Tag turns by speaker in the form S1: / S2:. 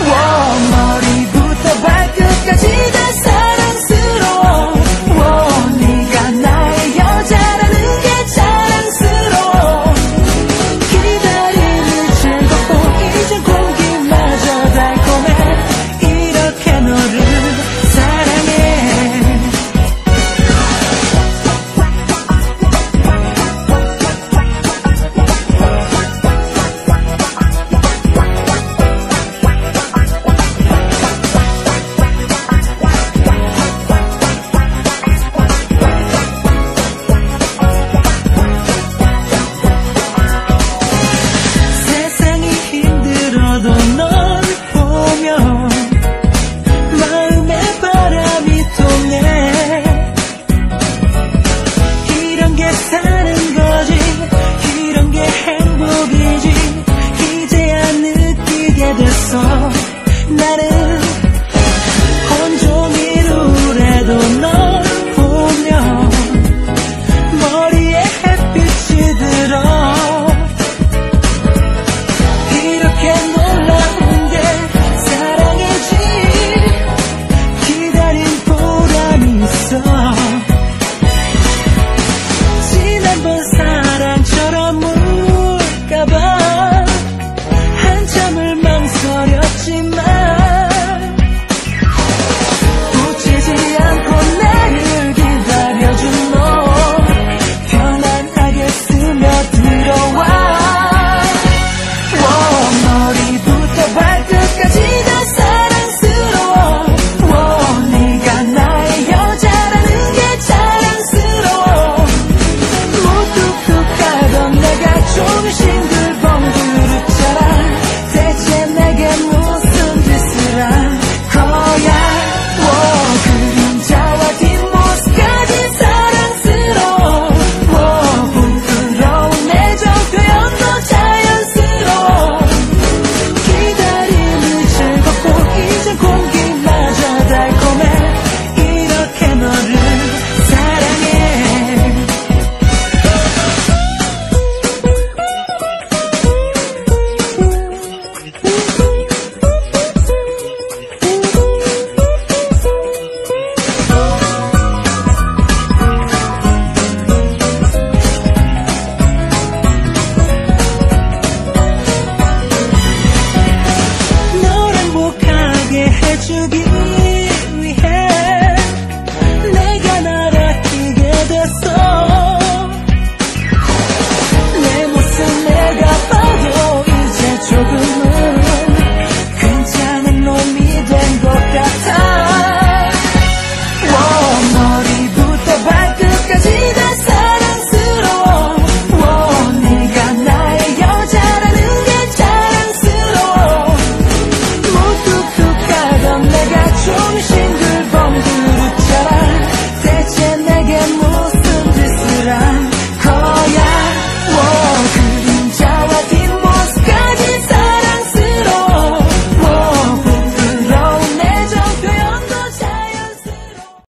S1: Whoa! 나를